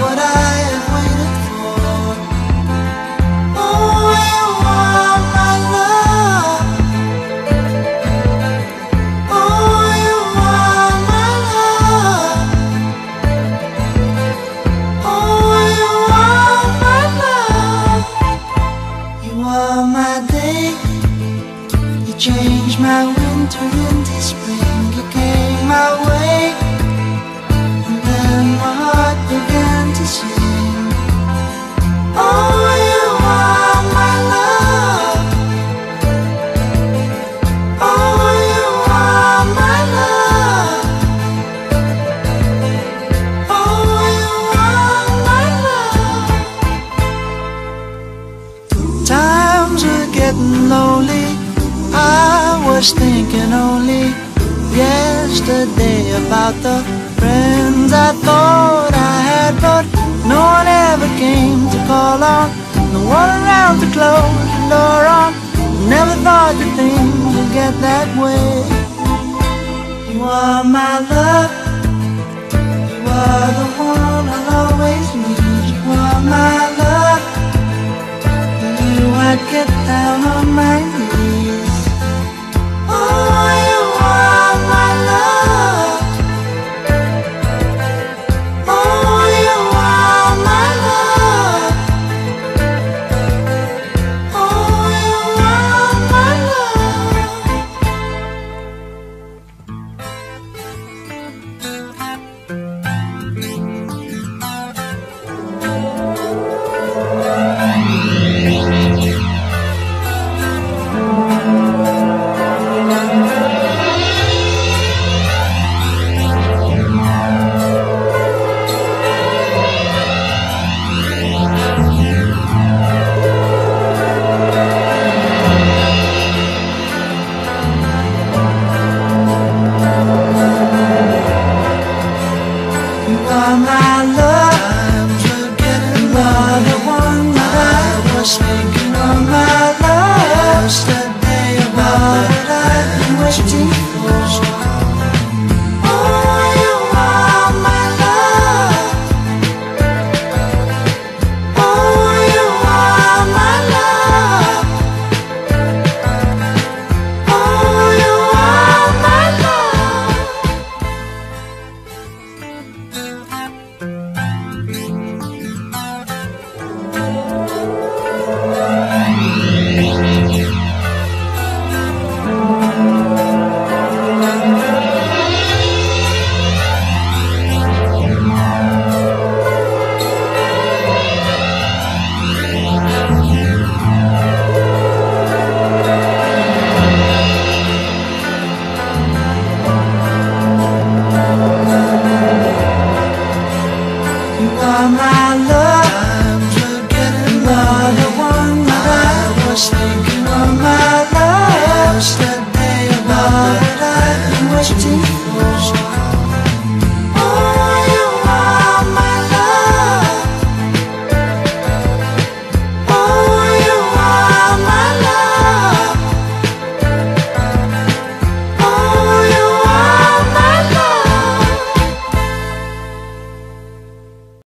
what I You changed my winter into spring. You came my way. And then my heart began to sing. Was thinking only yesterday about the friends I thought I had, but no one ever came to call on. No one around to close the door on. Never thought that things would get that way. You are my love. You are the one I'll always need. You are my love. You I'd get Thank you. are my love. I'm forgetting love. The one that I was thinking.